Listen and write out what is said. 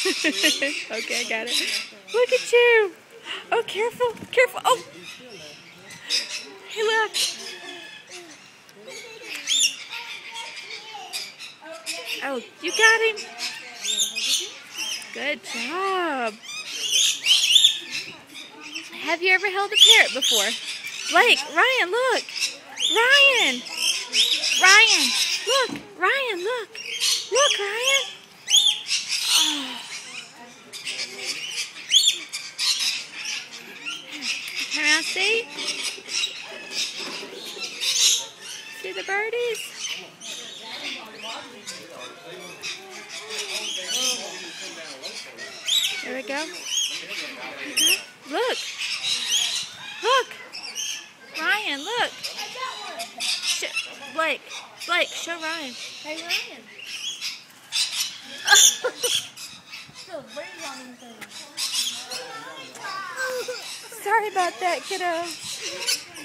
okay, I got it. Look at you. Oh, careful, careful. Oh. Hey, look. Oh, you got him. Good job. Have you ever held a parrot before? Blake, Ryan, look. Ryan. Ryan, look. Ryan, look. Look, Ryan. Oh. Turn see? See the birdies? There we go. Look. Look. Ryan, look. Sh Blake. Blake, show Ryan. Hey, Ryan. Sorry about that, kiddo.